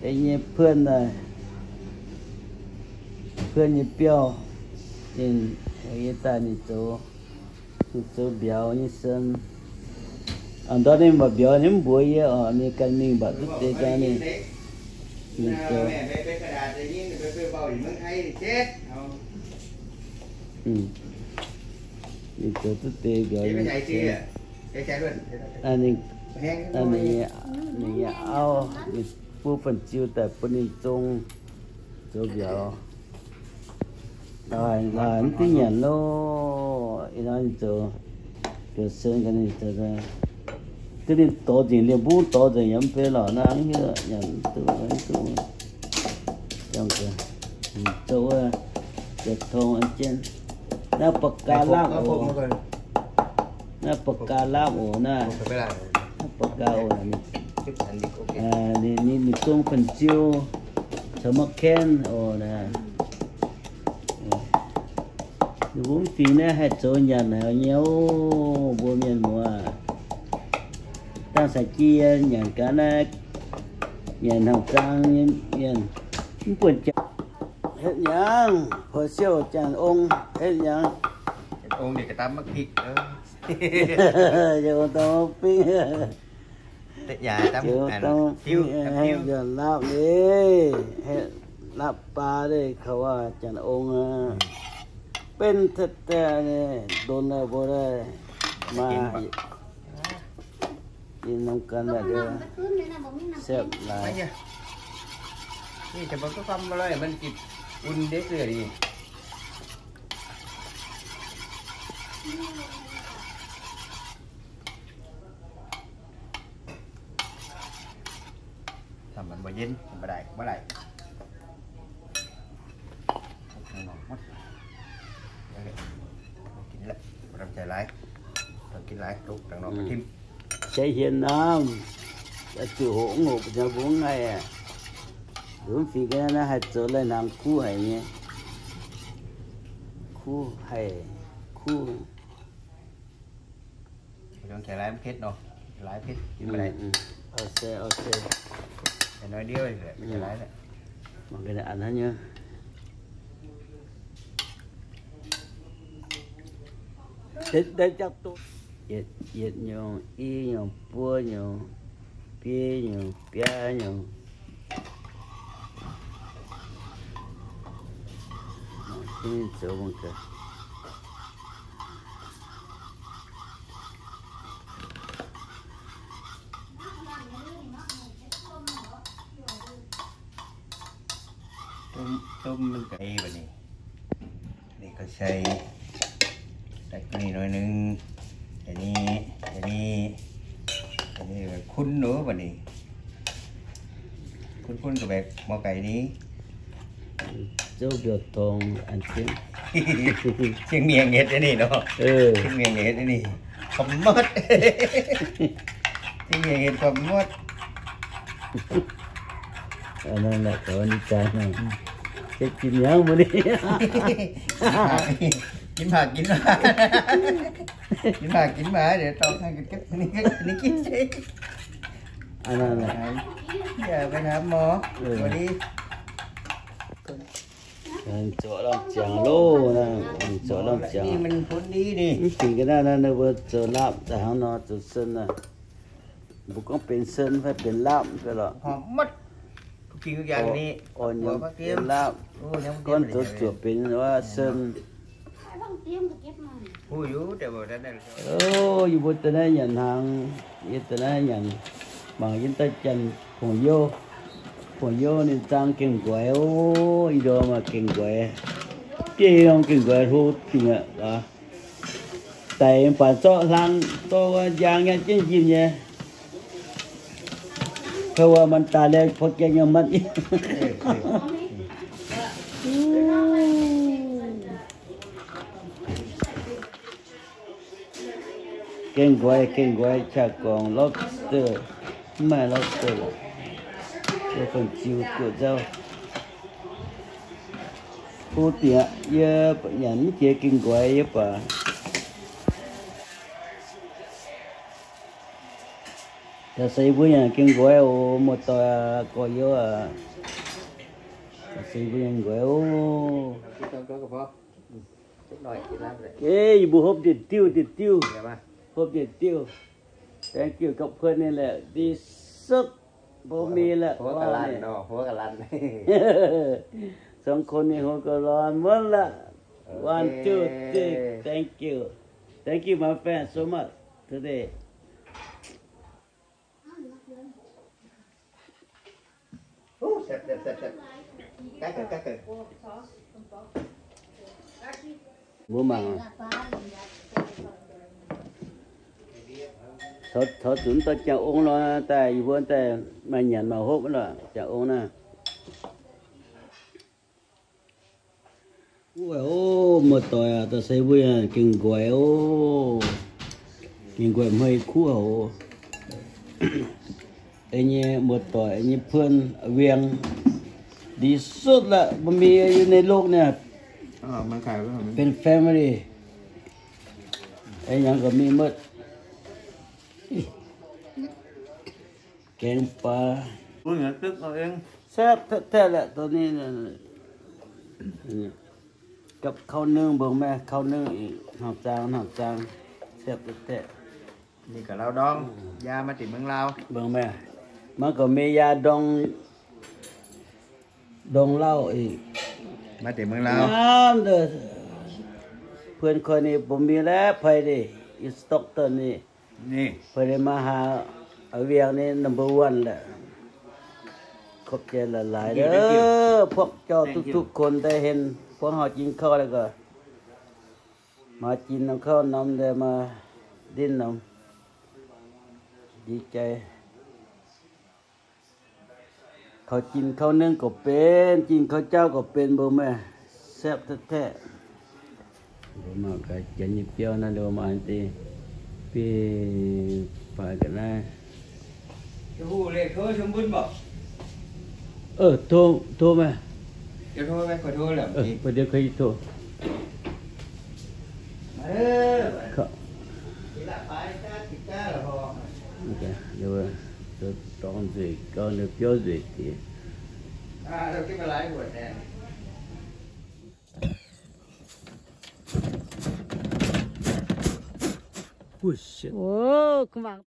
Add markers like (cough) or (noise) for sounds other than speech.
ไอ้เนี่ยเพื่อนน่ะเพื่อนนี่เปรี้ยวนี่ไอ้ตานี่โจนี่โจเบียวนี่เซนอันตอนนี้มาเบียวนี่บัวเยอะอ่ะนี่กันนี่บัดเตกันนี่นี่โจ แม่ไปไปกระดาษจะยิ่งไปไปเบาอยู่เมืองไทยนี่เจ็ดเอา อืมนี่โจตุเตเบียว เจ็ดไป นี่ ใส่เจี๊ยใส่ใจด้วย อันนี้ แห้ง อันนี้นี่เอา 部分就在不能中手表。rồi dạ, dạ. rồi dạ, là anh cứ nhận lô. Ý đó anh chờ chờ sơn cái này chờ ra. Cái này tổ tiền liền bút tổ tiền, nhắm phê lọ nó ăn như nhận tụ anh tụ trong kìa tụ chờ thôn anh trên. Nó bậc ca lắm ổ. nó bậc ca lắm ổ nè. Nó bậc ca ổ này à, để ni ni tung phần chiêu chấm mắc khen ồ nè thì phi na nè hết chỗ nhà này nhéo bố miền mùa à. ta sẽ chia à, nhà cá na, nhà học trang nhà quần trang hết nhang hồi siêu chàng ông hết nhang. Ông thì cái ta mắc thịt đó. (laughs) Giờ con tao mắc thịt อย่าตามอันติ้วให้จะลาบเลยให้ลาบปลาได้เขาว่าจันองค์เป็นแต่เนี่ยโดนอะไรมากินน้ำกันแบบเดียวเสียบหลายนี่จะบอกก็ทำอะไรมันกิตอุ่นเด็กเลยดี บ่เย็นบ่ได้บ่ได้ข้างนอกหมดเอาเลยเอากินละบ่ทำใจร้ายต้องกินหลายลูกข้างนอกก็ทิ่ม ใช้เหียนน้ำจะจู่หงหกจะบุ้งไงอ่ะดูฝีกันนะให้เจอเลยน้ำคู่ให้เนี่ยคู่ให้คู่ บ่ต้องใจร้ายมันเผ็ดเนาะร้ายเผ็ดกิน อื บ่ ม ได้ อืมโอเคโอเค để nói điêu thì mình ừ. lấy đấy một cái đạn đó nhá. Đến đến chắc tôi nhiệt nhiệt nhiều y nhiều bua nhiều bia nhiều bia nhiều. Hãy subscribe cho kênh không bỏ ต้มต้มมันไก่แบบนี้ นี่ก็ใส่ตะกรีหน้อยนึงอันนี้อันนี้อันนี้คุ้นเนื้อแบบนี้ คุ้นคุ้นกับแบบหม้อไก่นี้เจ้าเดือดตรงอันเชียงเชียงเมียงเง็ดนี่เนาะเชียงเมียงเง็ดนี่ขมมดเชียงเมียงเง็ดขมมดอันนั้นแ Ano na, kawan ni Chana. Cày đi (laughs) Dấu được thòng ăn chín. Chiên miệng nghẹt cái này đó Ừ. Chiên miệng nghẹt cái này Không mất Chiên miệng nghẹt không mất Anh đang là có anh trai này. Cái chim nhang mà đi. Kín bà (laughs) kín bà Kín bà kín bà để tao thay cái cách này cái này kín chứ Anh đang là giờ bên hả mò Ừ. rồi đi anh chỗ làm chàng lô nè, anh chỗ làm đi chàng. mình phun đi đi Cái cái này là nó vừa chỗ lạm, tại hắn nó chỗ sân nè. Bố có bên sân phải bên lạm cái đó. họ mất khi cái dạng đi Ồ, Bỏ nhưng bác kiếm bên lạm. Ôi, nhắm Con kiếm chỗ này. chỗ bên nó sân. ui dú trời bờ đây là Ô, dù bố tên ấy nhận hàng, như tên ấy nhận bằng những tay chân phùng vô. Phùng vô nên trang kinh quẻ, ô, ý đồ mà kinh quẻ. Cái ông kinh quẻ hô tình ạ, đó. Tại em phải cho lăng, cho giang nha trên chim nha. Không mà mình ta lên phốt cho nhau mất. kinh quay kinh quay chả còn lobster mà lobster là cái phần chiều của dâu cô tiện giờ nhẫn chia kinh quay giờ bà จะใส่บุญยังกินก๋วยโอ้หมดตัวก็เยอะอ่ะจะใส่บุญยังก๋วยโอ้ กินตรงตัวก็พอสักหน่อย Pawa ta tala, phốt kaya nga man. (laughs) Ken guay, ken guay, chắc còn lobster. Mà lobster là. Cho phần chiều của rau. Cô tía, yeah, bọn nhắn kia kinh quái, yeah, bà. giờ xây bữa nhà kinh gói ô một tòa có yếu à. Xây bữa nhà gói ô cái bù hộp tiền tiêu tiền tiêu. Hộp tiền tiêu. Thank you cộng phân nên là đi sức. Bố mi là hố cả lăn đó hố cả lăn (laughs) xong con này hố cả lăn mất là one two three thank you. Thank you my friend so much. Today Sep, sep, sep, sep. Các rồi, các rồi. Bố mà Thọ thọ chúng ta chào ông nó tại vốn tại mày nhận mà hộp nữa chào ông nè. Ui ô một tội à, tôi xây vui à, kinh quái ô. Kinh quái mày khua. Anh nhé một tuổi anh nhé phương viên đi suốt là bấm bì ในโลกเนี่ยอ๋อมันขายไว้ผมเป็น family ไอ้หยังก็มีหมดแกงปลาพูดเงินตึกเอาเองแซ่บแท้ๆแหละตัวนี้น่ะนี่กับข้าวนึ่งเบิ่งแม่ข้าวนึ่งอีกหอมจางหอมจางแซ่บแท้นี่กับเราดอง ยามาติดเมืองลาวๆเบิ่งแม่ มันก็มียาดองดองเหล้าอีกมาติดเมืองลาวน้ำเด้อเพื่อนคนนี้ผมมีแล้วไปดิอีสต็อกเตอร์นี่นี่เพื่อนมาหาเอาเวียงนี่ number one แหละขอบใจหลายๆเด้อพวกเจ้าทุกๆคนได้เห็น พวกเรากินข้าวแล้วก็ มากินน้ำข้าวนำได้มาดิ้นน้ำดีใจ เขากินข้าวนึ่งก็เป็นกินข้าวเจ้าก็เป็นบ่แม่แซ่บแท้ๆบ่มาก็จะนี่เปรี้ยวนะเดี๋ยวมาอันตีพี่ฝ่ายกันนะจะพูดเลยโทษชมบุญบอกเออโทรโทรมาจะโทษไหมขอโทษแหละเออประเดี๋ยวเคยโทรมาเด้อเขาทีละไปจ้าติดจ้าละพอโอเคเดี๋ยว cho con gì con được chúa gì kìa à đâu cái mà lái của nè Ui, shit. Wow, come on.